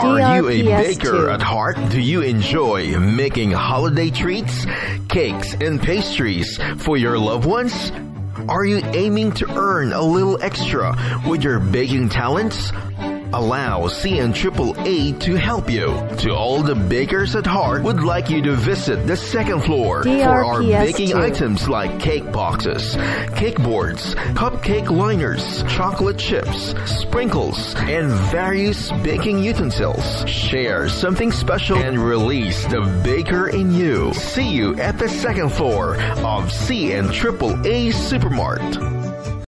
Are you a baker at heart? Do you enjoy making holiday treats, cakes, and pastries for your loved ones? Are you aiming to earn a little extra with your baking talents? Allow CN Triple A to help you. To all the bakers at heart, would like you to visit the second floor for our DRPS2. baking items like cake boxes, cake boards, cupcake liners, chocolate chips, sprinkles, and various baking utensils. Share something special and release the baker in you. See you at the second floor of CN Triple A Supermart.